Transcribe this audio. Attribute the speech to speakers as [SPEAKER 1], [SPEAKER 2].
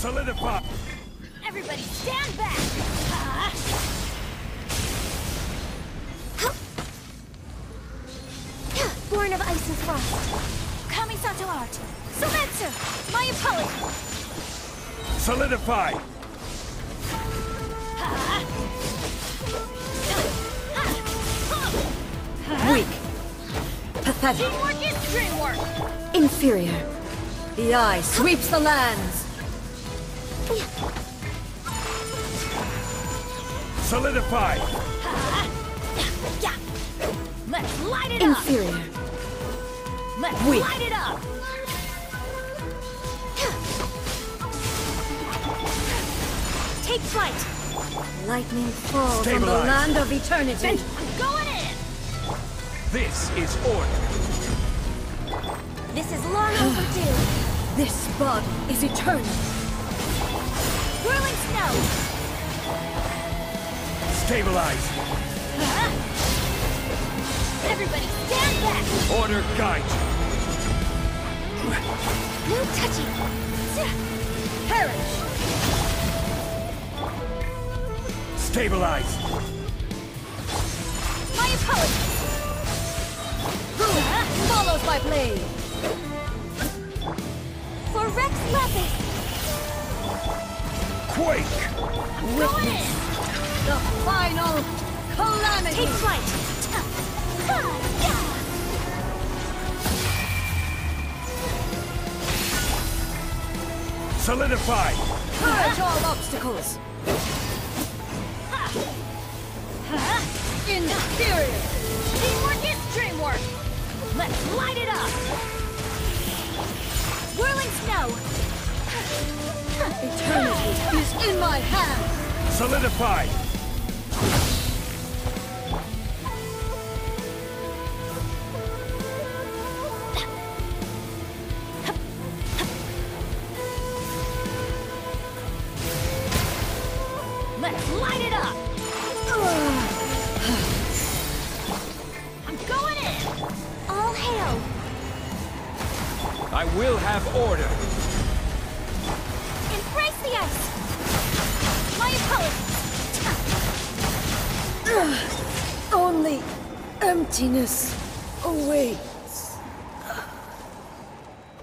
[SPEAKER 1] Solidify!
[SPEAKER 2] Everybody stand back! Ah. Born of ice and frost. Kamisato art. Soumetsu! My apologies!
[SPEAKER 1] Solidify!
[SPEAKER 3] Weak. Pathetic.
[SPEAKER 2] Teamwork is dreamwork!
[SPEAKER 3] Inferior. The eye sweeps the lands.
[SPEAKER 1] Solidify!
[SPEAKER 2] Let's light it up!
[SPEAKER 3] Inferior.
[SPEAKER 2] Let's
[SPEAKER 3] Weak.
[SPEAKER 2] light it up! Take flight!
[SPEAKER 3] Lightning falls on the land of eternity.
[SPEAKER 2] I'm going in!
[SPEAKER 1] This is order.
[SPEAKER 2] This is long overdue.
[SPEAKER 3] This body is eternal.
[SPEAKER 2] Snow!
[SPEAKER 1] Stabilize! Uh-huh.
[SPEAKER 2] Everybody stand back!
[SPEAKER 1] Order guide.
[SPEAKER 2] No touching!
[SPEAKER 3] Perish.
[SPEAKER 1] Stabilize!
[SPEAKER 2] My apologies! Uh-huh.
[SPEAKER 3] Follows my blade.
[SPEAKER 2] For Rex Lapis!
[SPEAKER 1] Quake!
[SPEAKER 2] I'm!
[SPEAKER 3] The final calamity.
[SPEAKER 2] Take flight! Ha.
[SPEAKER 1] Solidify!
[SPEAKER 3] Purge all obstacles. Inferior.
[SPEAKER 2] Teamwork is dreamwork! Let's light it up!
[SPEAKER 3] Is in my hand.
[SPEAKER 1] Solidify!
[SPEAKER 2] Let's light it up! I'm going in! All hail!
[SPEAKER 1] I will have order!
[SPEAKER 2] The ice! My apologies!
[SPEAKER 3] Only emptiness awaits.